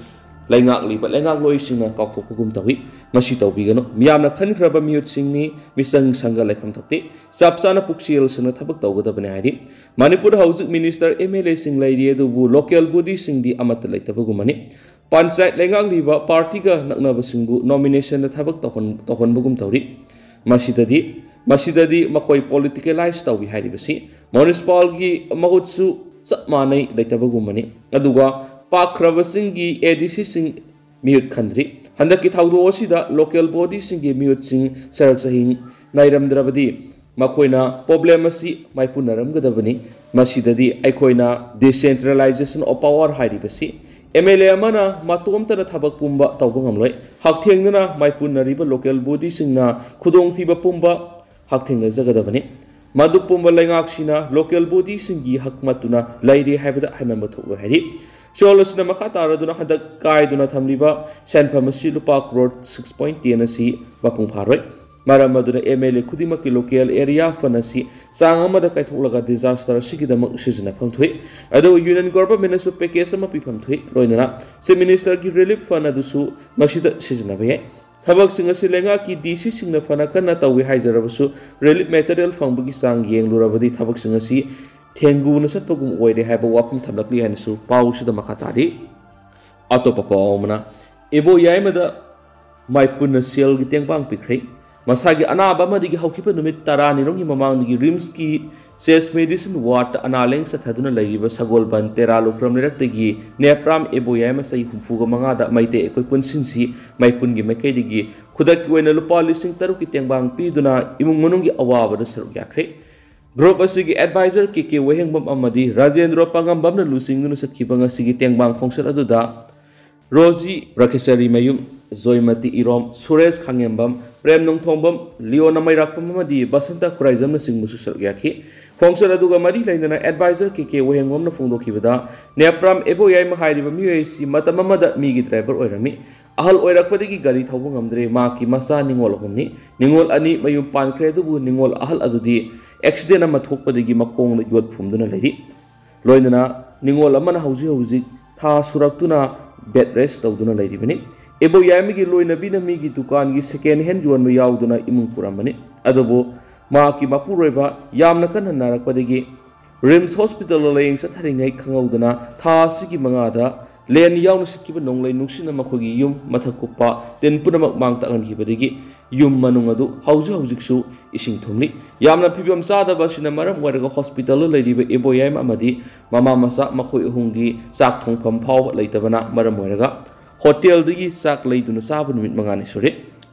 lenga li ba lenga loi singna ka ko gum tawi. Masi tawbi gano miyam na khani khraba miyut singni misang sanga lekham thakti sapsana puksil singna thabak tawgoda bane haidi manipur housing minister mla sing lairi edu bu local body sing di amat leitabu Mani, panchayat lenga li ba party ga nakna basing bu nomination na thabak tokon tokon bugum tawri masi tadi ꯃꯁꯤꯗꯗꯤ ꯃꯈꯣꯏ ꯄꯣꯂꯤꯇꯤꯀꯦꯂꯥꯏꯖ ꯇꯧꯏ ꯍꯥꯏꯔꯤꯕꯁꯤ ꯃ꯭ꯌꯨꯅꯤꯁꯤꯄꯥꯜꯒꯤ ꯃꯍꯨꯠꯁꯨ ꯆꯞ ꯃꯥꯟꯅꯩ ꯂꯩꯇꯕꯒꯨꯝꯕꯅꯤ ꯑꯗꯨꯒ ꯄꯥꯛꯈ꯭ꯔꯕꯁꯤꯡꯒꯤ ꯑꯦ ꯗꯤ ꯁꯤꯁꯤꯡ ꯃꯤꯍꯨꯠ ꯈꯟꯗ꯭ꯔꯤ ꯍꯟꯗꯛꯀꯤ ꯊꯧꯗꯣꯛ ꯑꯁꯤꯗ ꯂꯣꯀꯦꯜ ꯕꯣꯗꯤꯁꯤꯡꯒꯤ ꯃꯤꯍꯨꯠꯁꯤꯡ ꯁꯔꯛ ꯆꯍꯤꯡ ꯅꯥꯏꯔꯝꯗ꯭ꯔꯕꯗꯤ ꯃꯈꯣꯏꯅ ꯄ꯭ꯔꯣꯕ꯭ꯂꯦꯝ ꯑꯁꯤ ꯃꯥꯏꯄꯨꯅꯔꯝꯒꯗꯕꯅꯤ ꯃꯁꯤꯗꯗꯤ ꯑꯩꯈꯣꯏꯅ ꯗꯤꯁꯦꯟꯇ꯭ꯔꯦꯂꯥꯏꯖꯦꯁꯟ ꯑꯣꯐ ꯄꯥꯋꯔ ꯍꯥꯏꯔꯤꯕꯁꯤ ꯑꯦꯝ ꯑꯦꯜ ꯑꯦ ꯑꯃꯅ ꯃꯇꯣꯝꯇꯅ ꯊꯕꯛ ꯄꯨꯝꯕ ꯇꯧꯕ ꯉꯝꯂꯣꯏ ꯍꯛꯊꯦꯡꯅꯅ ꯃꯥꯏꯄꯨꯅꯔꯤꯕ ꯂꯣꯀꯦꯜ ꯕꯣꯗꯤꯁꯤꯡꯅ ꯈꯨꯗꯣꯡꯊꯤꯕ ꯄꯨꯝꯕ ꯍꯛꯊꯦꯡꯅꯖꯒꯗꯕꯅꯤ ꯃꯗꯨ ꯄꯨꯝꯕ ꯂꯩꯉꯥꯛꯁꯤꯅ ꯂꯣꯀꯦꯜ ꯕꯣꯗꯤꯁꯤꯡꯒꯤ ꯍꯛ ꯃꯠꯇꯨꯅ ꯂꯩꯔꯦ ꯍꯥꯏꯕꯗ ꯍꯥꯏꯃꯟꯕ ꯊꯣꯛꯂꯣꯏ ꯍꯥꯏꯔꯤ ꯆꯣꯜ ꯑꯁꯤꯅ ꯃꯈꯥ ꯇꯥꯔꯗꯨꯅ ꯍꯟꯗꯛ ꯀꯥꯏꯗꯨꯅ ꯊꯝꯂꯤꯕ ꯁꯦꯟꯐꯝ ꯑꯁꯤ ꯂꯨꯄꯥ ꯀ꯭ꯔꯣꯔ ꯁꯤꯛꯁ ꯄꯣꯏꯟ ꯇꯦꯟ ꯑꯁꯤ ꯃꯄꯨꯡ ꯐꯥꯔꯣꯏ ꯃꯔꯝ ꯑꯗꯨꯅ ꯑꯦꯝ ꯑꯦꯜ ꯑꯦ ꯈꯨꯗꯤꯡꯃꯛꯀꯤ ꯂꯣꯀꯦꯜ ꯑꯦꯔꯤꯌꯥ ꯐꯟ ꯑꯁꯤ ꯆꯥꯡ ꯑꯃꯗ ꯀꯥꯏꯊꯣꯛꯂꯒ ꯗꯤꯖꯥꯁꯇꯔ ꯑꯁꯤꯒꯤꯗꯃꯛ ꯁꯤꯖꯤꯟꯅꯐꯝ ꯊꯣꯛꯏ ꯑꯗꯨꯒ ꯌꯨꯅꯤꯌꯟ ꯒꯣꯔꯚꯔꯟꯃꯦꯟꯠꯅꯁꯨ ꯄꯦꯀꯦꯖ ꯑꯃ ꯄꯤꯐꯝ ꯊꯣꯛꯏ ꯂꯣꯏꯅꯅ ꯆꯤꯞ ꯃꯤꯅꯤꯁꯇꯔꯒꯤ ꯔꯤꯂꯤꯐ ꯐꯟ ꯑꯗꯨꯁꯨ ꯃꯁꯤꯗ ꯁꯤꯖꯤꯟꯅꯕ ꯌꯥꯏ ꯊꯕꯛꯁꯤꯡ ꯑꯁꯤ ꯂꯩꯉꯥꯛꯀꯤ ꯗꯤ ꯁꯤꯁꯤꯡꯅ ꯐꯅ ꯀꯟꯅ ꯇꯧꯏ ꯍꯥꯏꯖꯔꯕꯁꯨ ꯔꯤꯂꯤꯐ ꯃꯦꯇꯔꯤꯌꯦꯜ ꯐꯪꯕꯒꯤ ꯆꯥꯡ ꯌꯦꯡꯂꯨꯔꯕꯗꯤ ꯊꯕꯛꯁꯤꯡ ꯑꯁꯤ ꯊꯦꯡꯒꯨꯅ ꯆꯠꯄꯒꯨꯝ ꯑꯣꯏꯔꯦ ꯍꯥꯏꯕ ꯋꯥꯐꯝ ꯊꯝꯂꯛꯂꯤ ꯍꯥꯏꯅꯁꯨ ꯄꯥꯎꯁꯤꯗ ꯃꯈꯥ ꯇꯥꯔꯤ ꯑꯇꯣꯞꯄ ꯄꯥꯎ ꯑꯃꯅ ꯏꯕꯣ ꯌꯥꯏꯃꯗ ꯃꯥꯏꯄꯨꯅ ꯁꯦꯜꯒꯤ ꯇꯦꯡꯕꯥꯡ ꯄꯤꯈ꯭ꯔꯦ ꯃꯁꯥꯒꯤ ꯑꯅꯥꯕ ꯑꯃꯗꯒꯤ ꯍꯧꯈꯤꯕ ꯅꯨꯃꯤꯠ ꯇꯔꯥꯅꯤꯔꯣꯝꯒꯤ ꯃꯃꯥꯡꯗꯒꯤ ꯔꯤꯝꯁꯀꯤ ꯆꯦꯁ ꯃꯦꯗꯤꯁꯤꯟ ꯋꯥꯔꯗ ꯑꯅꯥ ꯂꯥꯌꯦꯡ ꯆꯠꯊꯗꯨꯅ ꯂꯩꯔꯤꯕ ꯁꯒꯣꯜꯕꯟ ꯇꯦꯔꯥ ꯂꯨꯈ꯭ꯔꯝ ꯂꯩꯔꯛꯇꯒꯤ ꯅꯦꯄ꯭ꯔꯥꯝ ꯑꯦꯕꯣꯌꯥꯏꯃ ꯆꯍꯤ ꯍꯨꯝꯐꯨꯒ ꯃꯉꯥꯗ ꯃꯩꯇꯩ ꯑꯩꯈꯣꯏ ꯄꯨꯟꯁꯤꯟꯁꯤ ꯃꯩꯄꯨꯟꯒꯤ ꯃꯥꯏꯀꯩꯗꯒꯤ ꯈꯨꯗꯛꯀꯤ ꯑꯣꯏꯅ ꯂꯨꯄꯥ ꯂꯤꯁꯤꯡ ꯇꯔꯨꯛꯀꯤ ꯇꯦꯡꯕꯥꯡ ꯄꯤꯗꯨꯅ ꯏꯃꯨꯡ ꯃꯅꯨꯡꯒꯤ ꯑꯋꯥꯕꯗ ꯁꯔꯨꯛ ꯌꯥꯈ꯭ꯔꯦ ꯒ꯭ꯔꯨꯞ ꯑꯁꯤꯒꯤ ꯑꯦꯗꯚꯥꯏꯖꯔ ꯀꯦ ꯀꯦ ꯋꯥꯍꯦꯡꯕꯝ ꯑꯃꯗꯤ ꯔꯥꯖꯦꯟꯗ꯭ꯔ ꯄꯥꯉꯝꯕꯝꯅ ꯂꯨꯆꯤꯡꯗꯨꯅ ꯆꯠꯈꯤꯕ ꯉꯁꯤꯒꯤ ꯇꯦꯡꯕꯥꯡ ꯈꯣꯡꯆꯠ ꯑꯗꯨꯗ ꯔꯣꯖꯤ ꯕ꯭ꯔꯈꯦꯁꯔꯤ ꯃꯌꯨꯝ ꯖꯣꯏꯃꯇꯤ ꯏꯔꯣꯝ ꯁꯨꯔꯦꯁ ꯈꯥꯡꯉꯦꯝꯕꯝ ꯄ꯭ꯔꯦꯝ ꯅꯣꯡꯊꯣꯡꯕꯝ ꯂꯤꯌꯣꯅ ꯃꯩꯔꯥꯛꯄꯝ ꯑꯃꯗꯤ ꯕꯁꯟꯇ ꯈꯨꯔꯥꯏꯖꯝꯅꯆꯤꯡꯕꯁꯨ ꯁꯔꯨꯛ ꯌꯥꯈꯤ ꯈꯣꯡꯆꯠ ꯑꯗꯨꯒ ꯃꯔꯤ ꯂꯩꯅꯅ ꯑꯦꯗꯚꯥꯏꯖꯔ ꯀꯦ ꯀꯦ ꯋꯥꯍꯦꯡꯕꯝꯅ ꯐꯣꯡꯗꯣꯛꯈꯤꯕꯗ ꯅꯦꯄ꯭ꯔꯥꯝ ꯑꯦꯕꯣꯌꯥꯏꯃ ꯍꯥꯏꯔꯤꯕ ꯃꯤꯑꯣꯏ ꯑꯁꯤ ꯃꯇꯝ ꯑꯃꯗ ꯃꯤꯒꯤ ꯗ꯭ꯔꯥꯏꯚꯔ ꯑꯣꯏꯔꯝꯃꯤ ꯑꯍꯜ ꯑꯣꯏꯔꯛꯄꯗꯒꯤ ꯒꯥꯔꯤ ꯊꯧꯕ ꯉꯝꯗ꯭ꯔꯦ ꯃꯍꯥꯛꯀꯤ ꯃꯆꯥ ꯅꯤꯉꯣꯜ ꯑꯍꯨꯝꯅꯤ ꯅꯤꯉꯣꯜ ꯑꯅꯤ ꯃꯌꯨꯝ ꯄꯥꯟꯈ꯭ꯔꯦ ꯑꯗꯨꯕꯨ ꯅꯤꯉꯣꯜ ꯑꯍꯜ ꯑꯗꯨꯗꯤ ꯑꯦꯛꯁꯤꯗꯦꯟ ꯑꯃ ꯊꯣꯛꯄꯗꯒꯤ ꯃꯈꯣꯡꯗ ꯌꯣꯠ ꯐꯨꯝꯗꯨꯅ ꯂꯩꯔꯤ ꯂꯣꯏꯅꯅ ꯅꯤꯉꯣꯜ ꯑꯃꯅ ꯍꯧꯖꯤꯛ ꯍꯧꯖꯤꯛ ꯊꯥ ꯁꯨꯔꯛꯇꯨꯅ ꯕꯦꯠ ꯔꯦꯁ ꯇꯧꯗꯨꯅ ꯂꯩꯔꯤꯕꯅꯤ ꯏꯕꯣ ꯌꯥꯏꯃꯒꯤ ꯂꯣꯏꯅꯕꯤꯅ ꯃꯤꯒꯤ ꯗꯨꯀꯥꯟꯒꯤ ꯁꯦꯀꯦꯟ ꯍꯦꯟ ꯌꯣꯟꯕ ꯌꯥꯎꯗꯨꯅ ꯏꯃꯨꯡ ꯄꯨꯔꯝꯕꯅꯤ ꯑꯗꯨꯕꯨ ꯃꯍꯥꯛꯀꯤ ꯃꯄꯨꯔꯣꯏꯕ ꯌꯥꯝꯅ ꯀꯟꯅ ꯅꯥꯔꯛꯄꯗꯒꯤ ꯔꯤꯝꯁ ꯍꯣꯁꯄꯤꯇꯥꯜꯗ ꯂꯥꯌꯦꯡ ꯆꯠꯊꯔꯤꯉꯩ ꯈꯪꯍꯧꯗꯅ ꯊꯥ ꯑꯁꯤꯒꯤ ꯃꯉꯥꯗ ꯂꯦꯟ ꯌꯥꯎꯅ ꯁꯤꯠꯈꯤꯕ ꯅꯣꯡꯂꯩ ꯅꯨꯡꯁꯤꯠꯅ ꯃꯈꯣꯏꯒꯤ ꯌꯨꯝ ꯃꯊꯛ ꯀꯨꯞꯄ ꯇꯤꯟ ꯄꯨꯝꯅꯃꯛ ꯃꯥꯡ ꯇꯥꯛꯍꯟꯈꯤꯕꯗꯒꯤ ꯌꯨꯝ ꯃꯅꯨꯡ ꯑꯗꯨ ꯍꯧꯖꯤꯛ ꯍꯧꯖꯤꯛꯁꯨ ꯏꯁꯤꯡ ꯊꯨꯝꯂꯤ ꯌꯥꯝꯅ ꯐꯤꯕꯝ ꯆꯥꯗꯕ ꯑꯁꯤꯅ ꯃꯔꯝ ꯑꯣꯏꯔꯒ ꯍꯣꯁꯄꯤꯇꯥꯜꯗ ꯂꯩꯔꯤꯕ ꯏꯕꯣꯌꯥꯏꯝ ꯑꯃꯗꯤ ꯃꯃꯥ ꯃꯆꯥ ꯃꯈꯣꯏ ꯑꯍꯨꯝꯒꯤ ꯆꯥꯛ ꯊꯣꯡꯐꯝ ꯐꯥꯎꯕ ꯂꯩꯇꯕꯅ ꯃꯔꯝ ꯑꯣꯏꯔꯒ ꯍꯣꯇꯦꯜꯗꯒꯤ ꯆꯥꯛ ꯂꯩꯗꯨꯅ ꯆꯥꯕ ꯅꯨꯃꯤꯠ ꯃꯉꯥꯅꯤ ꯁꯨꯔꯦ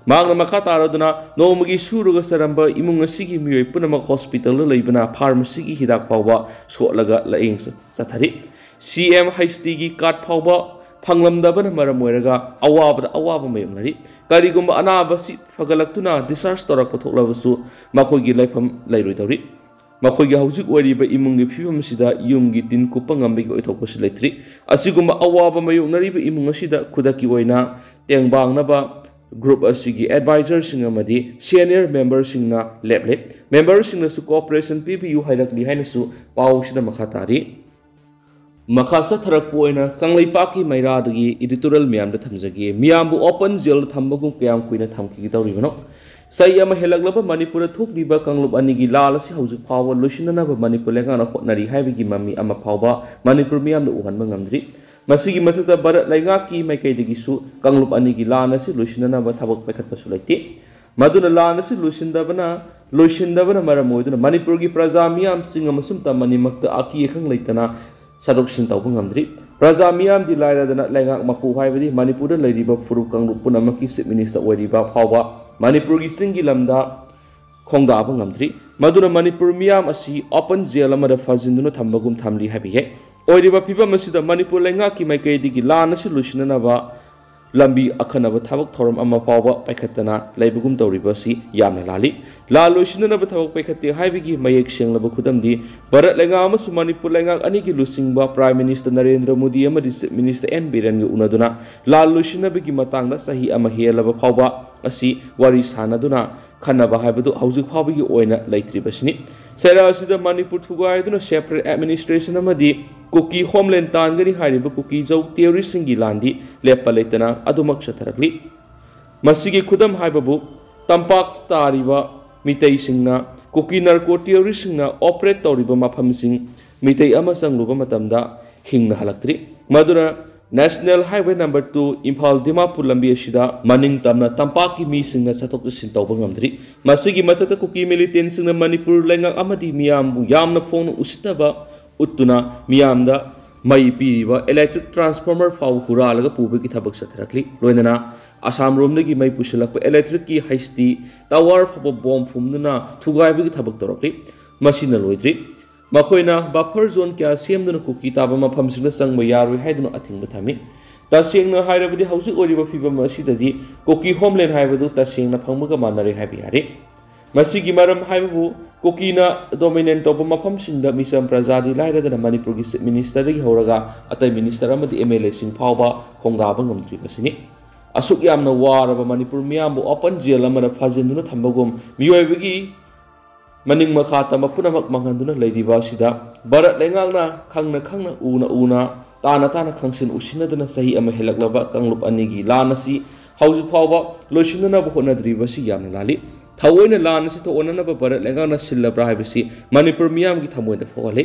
ꯃꯍꯥꯛꯅ ꯃꯈꯥ ꯇꯥꯔꯗꯨꯅ ꯅꯣꯡꯃꯒꯤ ꯁꯨꯔꯒ ꯆꯔꯝꯕ ꯏꯃꯨꯡ ꯑꯁꯤꯒꯤ ꯃꯤꯑꯣꯏ ꯄꯨꯝꯅꯃꯛ ꯍꯣꯁꯄꯤꯇꯥꯜꯗ ꯂꯩꯕꯅ ꯐꯥꯔꯃꯥꯁꯤꯒꯤ ꯍꯤꯗꯥꯛ ꯐꯥꯎꯕ ꯁꯣꯠꯂꯒ ꯂꯥꯌꯦꯡ ꯆꯠꯊꯔꯤ ꯁꯤ ꯑꯦꯝ ꯍꯩꯆ ꯇꯤꯒꯤ ꯀꯥꯔꯗ ꯐꯥꯎꯕ ꯐꯪꯂꯝꯗꯕꯅ ꯃꯔꯝ ꯑꯣꯏꯔꯒ ꯑꯋꯥꯕꯗ ꯑꯋꯥꯕ ꯃꯥꯌꯣꯛꯅꯔꯤ ꯀꯔꯤꯒꯨꯝꯕ ꯑꯅꯥꯕꯁꯤ ꯐꯒꯠꯂꯛꯇꯨꯅ ꯗꯤꯁꯆꯥꯔꯖ ꯇꯧꯔꯛꯄ ꯊꯣꯛꯂꯕꯁꯨ ꯃꯈꯣꯏꯒꯤ ꯂꯩꯐꯝ ꯂꯩꯔꯣꯏꯗꯧꯔꯤ ꯃꯈꯣꯏꯒꯤ ꯍꯧꯖꯤꯛ ꯑꯣꯏꯔꯤꯕ ꯏꯃꯨꯡꯒꯤ ꯐꯤꯕꯝ ꯑꯁꯤꯗ ꯌꯨꯝꯒꯤ ꯇꯤꯟ ꯀꯨꯞꯄ ꯉꯝꯕꯒꯤ ꯑꯣꯏꯊꯣꯛꯄꯁꯨ ꯂꯩꯇ꯭ꯔꯤ ꯑꯁꯤꯒꯨꯝꯕ ꯑꯋꯥꯕ ꯃꯥꯌꯣꯛꯅꯔꯤꯕ ꯏꯃꯨꯡ ꯑꯁꯤꯗ ꯈꯨꯗꯛꯀꯤ ꯑꯣꯏꯅ ꯇꯦꯡꯕꯥꯡꯅꯕ group asigi advisor singa madi senior member singna leple member singa su cooperation pbu hairakli haina su pau sida makhatari makhasa tharakpo ina kangleipa ki maira dagi editorial miyam da thamjagi bu open jail thambagum kyam kuina thamki gi saya bano sai ama helaglaba manipura thukni ba kanglub ani gi lal si hauju pawa lushina na ba manipur lenga na khotnari haibi gi mami ama pawba manipur miyam da uhan mangamdri ꯃꯁꯤꯒꯤ ꯃꯊꯛꯇ ꯚꯥꯔꯠ ꯂꯩꯉꯥꯛꯀꯤ ꯃꯥꯏꯀꯩꯗꯒꯤꯁꯨ ꯀꯥꯡꯂꯨꯞ ꯑꯅꯤꯒꯤ ꯂꯥꯟ ꯑꯁꯤ ꯂꯣꯏꯁꯤꯟꯅꯅꯕ ꯊꯕꯛ ꯄꯥꯏꯈꯠꯄꯁꯨ ꯂꯩꯇꯦ ꯃꯗꯨꯅ ꯂꯥꯟ ꯑꯁꯤ ꯂꯣꯏꯁꯤꯟꯗꯕꯅ ꯂꯣꯏꯁꯤꯟꯗꯕꯅ ꯃꯔꯝ ꯑꯣꯏꯗꯨꯅ ꯃꯅꯤꯄꯨꯔꯒꯤ ꯄ꯭ꯔꯖꯥ ꯃꯤꯌꯥꯝꯁꯤꯡ ꯑꯃꯁꯨꯡ ꯇꯝ ꯑꯅꯤꯃꯛꯇ ꯑꯀꯤ ꯑꯈꯪ ꯂꯩꯇꯅ ꯁꯗꯣꯛꯁꯤꯟ ꯇꯧꯕ ꯉꯝꯗ꯭ꯔꯤ ꯄ꯭ꯔꯖꯥ ꯃꯤꯌꯥꯝꯗꯤ ꯂꯥꯏꯔꯗꯅ ꯂꯩꯉꯥꯛ ꯃꯄꯨ ꯍꯥꯏꯕꯗꯤ ꯃꯅꯤꯄꯨꯔꯗ ꯂꯩꯔꯤꯕ ꯐꯨꯔꯨꯞ ꯀꯥꯡꯂꯨꯞ ꯄꯨꯝꯅꯃꯛꯀꯤ ꯆꯤꯞ ꯃꯤꯅꯤꯁꯇꯔ ꯑꯣꯏꯔꯤꯕ ꯐꯥꯎꯕ ꯃꯅꯤꯄꯨꯔꯒꯤ ꯆꯤꯡꯒꯤ ꯂꯝꯗ ꯈꯣꯡꯗꯥꯕ ꯉꯝꯗ꯭ꯔꯤ ꯃꯗꯨꯅ ꯃꯅꯤꯄꯨꯔ ꯃꯤꯌꯥꯝ ꯑꯁꯤ ꯑꯣꯄꯟ ꯖꯦꯜ ꯑꯃꯗ ꯐꯥꯖꯤꯟꯗꯨꯅ ꯊꯝꯕꯒꯨꯝ ꯊꯝꯂꯤ ꯍꯥꯏꯕ ꯌꯥꯏ ओरिबा मनपुर असिदा मणिपुर लेंगाकी मैकेदीगी लानसि लुसिननाबा लंबी अखनब थबक थोरम अमा पावबा पैखतना लैबगुम लाली ला लुसिननाबा थबक पैखते हैं मयेक सेंब खुदी भारत लेगा मनपुर मणिपुर लेंगा अनिगी prime minister Narendra Modi chief minister N बिरेनगी उनदुना ला लुशनब मतांगला सही अमा हेलब पावबा असि वारि सानदुना खनबा हाइबदु हौजिक सेरा सेपरेट एडमिस्ट्रेसन ꯀꯨꯀꯤ ꯍꯣꯝꯂꯦꯟ ꯇꯥꯟꯒꯅꯤ ꯍꯥꯏꯔꯤꯕ ꯀꯨꯀꯤ ꯖꯧ ꯇꯤꯌꯣꯔꯤꯁꯤꯡꯒꯤ ꯂꯥꯟꯗꯤ ꯂꯦꯞꯄ ꯂꯩꯇꯅ ꯑꯗꯨꯃꯛ ꯆꯠꯊꯔꯛꯂꯤ ꯃꯁꯤꯒꯤ ꯈꯨꯗꯝ ꯍꯥꯏꯕꯕꯨ ꯇꯝꯄꯥꯛꯇ ꯇꯥꯔꯤꯕ ꯃꯤꯇꯩꯁꯤꯡꯅ ꯀꯨꯀꯤ ꯅꯔꯀꯣ ꯇꯤꯌꯣꯔꯤꯁꯤꯡꯅ ꯑꯣꯄꯔꯦꯠ ꯇꯧꯔꯤꯕ ꯃꯐꯝꯁꯤꯡ ꯃꯤꯇꯩ ꯑꯃ ꯆꯪꯂꯨꯕ ꯃꯇꯝꯗ ꯍꯤꯡꯅ ꯍꯜꯂꯛꯇ꯭ꯔꯤ ꯃꯗꯨꯅ national highway number two Imphal Dimapur ꯂꯝꯕꯤ ꯑꯁꯤꯗ ꯃꯅꯤꯡ ꯇꯝꯅ ꯇꯝꯄꯥꯛꯀꯤ ꯃꯤꯁꯤꯡꯅ ꯆꯠꯊꯣꯛ ꯆꯠꯁꯤꯟ ꯇꯧꯕ ꯉꯝꯗ꯭ꯔꯤ ꯃꯁꯤꯒꯤ ꯃꯊꯛꯇ ꯀꯨꯀꯤ ꯃꯤꯂꯤꯇꯦꯟꯁꯤꯡꯅ ꯃꯅꯤꯄꯨꯔ ꯂꯩꯉꯥꯛ ꯑꯃꯗꯤ ꯃꯤꯌꯥꯝꯕꯨ ꯌꯥꯝꯅ ꯐꯣꯡꯅ ꯎꯁꯤꯠꯇꯕ ꯎꯠꯇꯨꯅ ꯃꯤꯌꯥꯝꯗ ꯃꯩ ꯄꯤꯔꯤꯕ ꯏꯂꯦꯛꯇ꯭ꯔꯤꯛ ꯇ꯭ꯔꯥꯟꯁꯐꯣꯔꯃꯔ ꯐꯥꯎꯕ ꯍꯨꯔꯥꯜꯂꯒ ꯄꯨꯕꯒꯤ ꯊꯕꯛ ꯆꯠꯊꯔꯛꯂꯤ ꯂꯣꯏꯅꯅ ꯑꯁꯥꯝ ꯔꯣꯝꯗꯒꯤ ꯃꯩ ꯄꯨꯁꯤꯜꯂꯛꯄ ꯏꯂꯦꯛꯇ꯭ꯔꯤꯛꯀꯤ ꯍꯩꯆ ꯗꯤ ꯇꯥꯋꯔ ꯐꯥꯎꯕ ꯕꯣꯝ ꯐꯨꯝꯗꯨꯅ ꯊꯨꯒꯥꯏꯕꯒꯤ ꯊꯕꯛ ꯇꯧꯔꯛꯂꯤ ꯃꯁꯤꯅ ꯂꯣꯏꯗ꯭ꯔꯤ ꯃꯈꯣꯏꯅ ꯕꯐꯔ ꯖꯣꯟ ꯀꯌꯥ ꯁꯦꯝꯗꯨꯅ ꯀꯨꯀꯤ ꯇꯥꯕ ꯃꯐꯝꯁꯤꯡꯗ ꯆꯪꯕ ꯌꯥꯔꯣꯏ ꯍꯥꯏꯗꯨꯅ ꯑꯊꯤꯡꯕ ꯊꯝꯃꯤ ꯇꯁꯦꯡꯅ ꯍꯥꯏꯔꯕꯗꯤ ꯍꯧꯖꯤꯛ ꯑꯣꯏꯔꯤꯕ ꯐꯤꯕꯝ ꯑꯁꯤꯗꯗꯤ ꯀꯨꯀꯤ ꯍꯣꯝꯂꯦꯟ ꯍꯥꯏꯕꯗꯨ ꯇꯁꯦꯡꯅ ꯐꯪꯕꯒ ꯃꯥꯟꯅꯔꯦ ꯍꯥꯏꯕ ꯌꯥꯔꯦ ꯃꯁꯤꯒꯤ ꯃꯔꯝ ꯍꯥꯏꯕꯕꯨ ꯀꯨꯀꯤꯅ ꯗꯣꯃꯤꯅꯦꯟ ꯇꯧꯕ ꯃꯐꯝꯁꯤꯡꯗ ꯃꯤꯆꯝ ꯄ꯭ꯔꯖꯥꯗꯤ ꯂꯥꯏꯔꯗꯅ ꯃꯅꯤꯄꯨꯔꯒꯤ ꯆꯤꯞ ꯃꯤꯅꯤꯁꯇꯔꯗꯒꯤ ꯍꯧꯔꯒ ꯑꯇꯩ ꯃꯤꯅꯤꯁꯇꯔ ꯑꯃꯗꯤ ꯑꯦꯝ ꯑꯦꯜ ꯑꯦꯁꯤꯡ ꯐꯥꯎꯕ ꯈꯣꯡꯗꯥꯕ ꯉꯝꯗ꯭ꯔꯤꯕꯁꯤꯅꯤ ꯑꯁꯨꯛ ꯌꯥꯝꯅ ꯋꯥꯔꯕ ꯃꯅꯤꯄꯨꯔ ꯃꯤꯌꯥꯝꯕꯨ ꯑꯣꯄꯟ ꯖꯦꯜ ꯑꯃꯗ ꯐꯥꯖꯤꯟꯗꯨꯅ ꯊꯝꯕꯒꯨꯝ ꯃꯤꯑꯣꯏꯕꯒꯤ ꯃꯅꯤꯡ ꯃꯈꯥ ꯇꯝꯕ ꯄꯨꯝꯅꯃꯛ ꯃꯥꯡꯍꯟꯗꯨꯅ ꯂꯩꯔꯤꯕ ꯑꯁꯤꯗ ꯚꯥꯔꯠ ꯂꯩꯉꯥꯛꯅ ꯈꯪꯅ ꯈꯪꯅ ꯎꯅ ꯎꯅ ꯇꯥꯅ ꯇꯥꯅ ꯈꯪꯁꯤꯟ ꯎꯁꯤꯟꯅꯗꯨꯅ ꯆꯍꯤ ꯑꯃ ꯍꯦꯜꯂꯛꯂꯕ ꯀꯥꯡꯂꯨꯞ ꯑꯅꯤꯒꯤ ꯂꯥꯟ ꯑꯁꯤ ꯍꯧꯖꯤꯛ ꯐꯥꯎꯕ ꯂꯣꯏꯁꯤꯟꯅꯅꯕ ꯍꯣꯠꯅꯗ꯭ꯔꯤꯕꯁꯤ ꯌꯥꯝꯅ ꯂꯥꯜꯂꯤ ꯊꯑꯣꯏꯅ ꯂꯥꯟ ꯑꯁꯤ ꯊꯣꯛꯍꯟꯅꯅꯕ ꯚꯥꯔꯠ ꯂꯩꯉꯥꯛꯅ ꯁꯤꯜꯂꯕ꯭ꯔꯥ ꯍꯥꯏꯕꯁꯤ ꯃꯅꯤꯄꯨꯔ ꯃꯤꯌꯥꯝꯒꯤ ꯊꯃꯣꯏꯗ ꯐꯥꯎꯍꯜꯂꯤ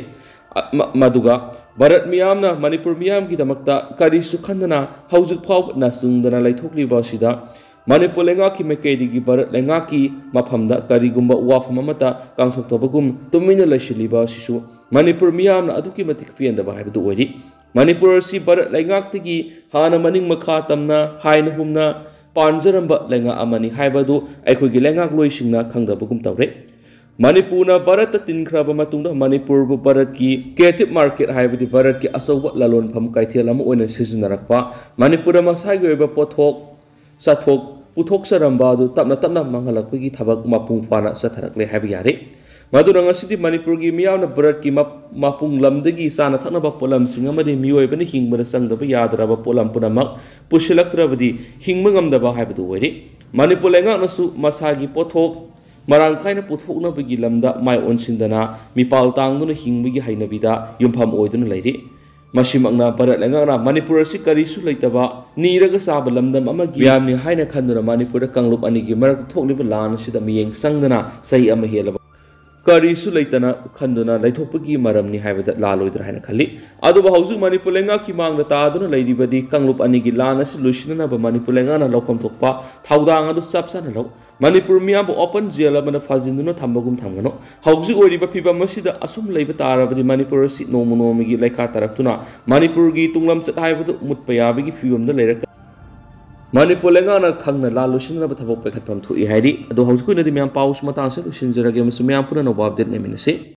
ꯃꯗꯨꯒ ꯚꯥꯔꯠ ꯃꯤꯌꯥꯝꯅ ꯃꯅꯤꯄꯨꯔ ꯃꯤꯌꯥꯝꯒꯤꯗꯃꯛꯇ ꯀꯔꯤꯁꯨ ꯈꯟꯗꯅ ꯍꯧꯖꯤꯛ ꯐꯥꯎꯕ ꯅꯆꯨꯡꯗꯅ ꯂꯩꯊꯣꯛꯂꯤꯕ ꯑꯁꯤꯗ ꯃꯅꯤꯄꯨꯔ ꯂꯩꯉꯥꯛꯀꯤ ꯃꯥꯏꯀꯩꯗꯒꯤ ꯚꯥꯔꯠ ꯂꯩꯉꯥꯛꯀꯤ ꯃꯐꯝꯗ ꯀꯔꯤꯒꯨꯝꯕ ꯋꯥꯐꯝ ꯑꯃꯠꯇ ꯀꯥꯡꯊꯣꯛꯇꯕꯒꯨꯝ ꯇꯨꯃꯤꯟꯅ ꯂꯩꯁꯤꯜꯂꯤꯕ ꯑꯁꯤꯁꯨ ꯃꯅꯤꯄꯨꯔ ꯃꯤꯌꯥꯝꯅ ꯑꯗꯨꯛꯀꯤ ꯃꯇꯤꯛ ꯄꯦꯟꯗꯕ ꯍꯥꯏꯕꯗꯨ ꯑꯣꯏꯔꯤ ꯃꯅꯤꯄꯨꯔ ꯑꯁꯤ ꯚꯥꯔꯠ ꯂꯩꯉꯥꯛꯇꯒꯤ ꯍꯥꯟꯅ ꯃꯅꯤꯡ ꯃꯈꯥ ꯇꯝꯅ ꯍꯥꯏꯅ ꯍꯨꯝꯅ पांजरब लेंगा अखोगी लेंगाक लोईना खंगबगुम तौरे मनपुर भारत तीनख्रब मनपुर भारत की क्रिएटिव मार्केट है भारत की अचौब ललोनफम कैथल सिजनरप मनपुर मसाई पोथोक चाथोक पुथोक्सरब तब तब मंगल की थबक मपूफा चथरक्ले है ꯃꯄꯨꯡ ꯐꯥꯅ ꯆꯠꯊꯔꯛꯂꯦ ꯍꯥꯏꯕ ꯌꯥꯔꯦ ꯃꯗꯨꯅ ꯉꯁꯤꯗꯤ ꯃꯅꯤꯄꯨꯔꯒꯤ ꯃꯤꯌꯥꯝꯅ ꯚꯥꯔꯠꯀꯤ ꯃꯄꯨꯡ ꯂꯝꯗꯒꯤ ꯆꯥꯅ ꯊꯛꯅꯕ ꯄꯣꯠꯂꯝꯁꯤꯡ ꯑꯃꯗꯤ ꯃꯤꯑꯣꯏꯕꯅ ꯍꯤꯡꯕꯗ ꯆꯪꯗꯕ ꯌꯥꯗ꯭ꯔꯕ ꯄꯣꯠꯂꯝ ꯄꯨꯝꯅꯃꯛ ꯄꯨꯁꯤꯜꯂꯛꯇ꯭ꯔꯕꯗꯤ ꯍꯤꯡꯕ ꯉꯝꯗꯕ ꯍꯥꯏꯕꯗꯨ ꯑꯣꯏꯔꯤ ꯃꯅꯤꯄꯨꯔ ꯂꯩꯉꯥꯛꯅꯁꯨ ꯃꯁꯥꯒꯤ ꯄꯣꯠꯊꯣꯛ ꯃꯔꯥꯡ ꯀꯥꯏꯅ ꯄꯨꯊꯣꯛꯅꯕꯒꯤ ꯂꯝꯗ ꯃꯥꯏ ꯑꯣꯟꯁꯤꯟꯗꯅ ꯃꯤꯄꯥꯜ ꯇꯥꯡꯗꯨꯅ ꯍꯤꯡꯕꯒꯤ ꯍꯩꯅꯕꯤꯗ ꯌꯨꯝꯐꯝ ꯑꯣꯏꯗꯨꯅ ꯂꯩꯔꯤ ꯃꯁꯤꯃꯛꯅ ꯚꯥꯔꯠ ꯂꯩꯉꯥꯛꯅ ꯃꯅꯤꯄꯨꯔ ꯑꯁꯤ ꯀꯔꯤꯁꯨ ꯂꯩꯇꯕ ꯅꯤꯔꯒ ꯆꯥꯕ ꯂꯝꯗꯝ ꯑꯃꯒꯤ ꯃꯤꯌꯥꯝꯅꯤ ꯍꯥꯏꯅ ꯈꯟꯗꯨꯅ ꯃꯅꯤꯄꯨꯔꯗ ꯀꯥꯡꯂꯨꯞ ꯑꯅꯤꯒꯤ ꯃꯔꯛꯇ ꯊꯣꯛꯂꯤꯕ ꯂꯥꯟ ꯑꯁꯤꯗ ꯃꯤꯠꯌꯦꯡ ꯆꯪꯗꯅ ꯆꯍꯤ ꯑꯃ ꯍꯦꯜꯂꯕ ꯀꯔꯤꯁꯨ ꯂꯩꯇꯅ ꯈꯟꯗꯨꯅ ꯂꯩꯊꯣꯛꯄꯒꯤ ꯃꯔꯝꯅꯤ ꯍꯥꯏꯕꯗ ꯂꯥꯜꯂꯣꯏꯗ꯭ꯔꯥ ꯍꯥꯏꯅ ꯈꯜꯂꯤ ꯑꯗꯨꯕꯨ ꯍꯧꯖꯤꯛ ꯃꯅꯤꯄꯨꯔ ꯂꯩꯉꯥꯛꯀꯤ ꯃꯥꯡꯗ ꯇꯥꯗꯨꯅ ꯂꯩꯔꯤꯕꯗꯤ ꯀꯥꯡꯂꯨꯞ ꯑꯅꯤꯒꯤ ꯂꯥꯟ ꯑꯁꯤ ꯂꯣꯏꯁꯤꯟꯅꯅꯕ ꯃꯅꯤꯄꯨꯔ ꯂꯩꯉꯥꯛꯅ ꯂꯧꯐꯝ ꯊꯣꯛꯄ ꯊꯧꯗꯥꯡ ꯑꯗꯨ ꯆꯞ ꯆꯥꯅ ꯂꯧ ꯃꯅꯤꯄꯨꯔ ꯃꯤꯌꯥꯝꯕꯨ ꯑꯣꯄꯟ ꯖꯦꯜ ꯑꯃꯗ ꯐꯥꯖꯤꯟꯗꯨꯅ ꯊꯝꯕꯒꯨꯝ ꯊꯝꯒꯅꯨ ꯍꯧꯖꯤꯛ ꯑꯣꯏꯔꯤꯕ ꯐꯤꯕꯝ ꯑꯁꯤꯗ ꯑꯁꯨꯝ ꯂꯩꯕ ꯇꯥꯔꯕꯗꯤ ꯃꯅꯤꯄꯨꯔ ꯑꯁꯤ ꯅꯣꯡꯃ ꯅꯣꯡꯃꯒꯤ ꯂꯩꯈꯥ ꯇꯥꯔꯛꯇꯨꯅ ꯃꯅꯤꯄꯨꯔꯒꯤ ꯇꯨꯡꯂꯝꯆꯠ ꯍꯥꯏꯕꯗꯨ ꯃꯨꯠꯄ ꯌꯥꯕꯒꯤ ꯐꯤꯕꯝꯗ ꯂꯩꯔꯛꯀꯅꯤ ꯃꯅꯤꯄꯨꯔ ꯂꯩꯉꯥꯛꯅ ꯈꯪꯅ ꯂꯥꯟ ꯂꯣꯏꯁꯤꯟꯅꯕ ꯊꯕꯛ ꯄꯥꯏꯈꯠꯐꯝ ꯊꯣꯛꯏ ꯍꯥꯏꯔꯤ ꯑꯗꯣ ꯍꯧꯖꯤꯛ ꯑꯣꯏꯅꯗꯤ ꯃꯌꯥꯝ ꯄꯥꯎꯁ ꯃꯇꯥꯡꯁꯤ ꯂꯣꯏꯁꯤꯟꯖꯔꯒꯦ ꯑꯃꯁꯨꯡ ꯃꯌꯥꯝ ꯄꯨꯟꯅ ꯅꯧꯕ ꯑꯞꯗꯦꯠ ꯂꯩꯃꯤꯟꯅꯁꯤ